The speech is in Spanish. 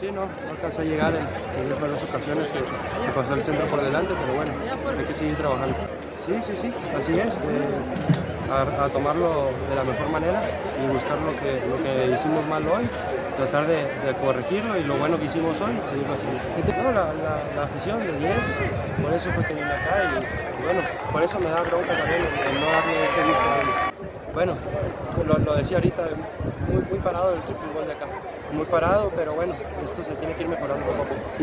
Sí, no, no alcanza a llegar en, esas dos ocasiones que, pasó el centro por delante, pero bueno, hay que seguir trabajando. Sí, sí, sí, así es. eh, a, tomarlo de la mejor manera y buscar lo que, lo que hicimos mal hoy, tratar de, corregirlo y lo bueno que hicimos hoy, seguirlo haciendo. No, la, la, la afición de 10, por eso fue que vine acá y, bueno, por eso me da bronca también Bueno, lo, decía ahorita, muy, muy parado el fútbol de acá. Muy parado, pero bueno, esto se tiene que ir mejorando poco a poco.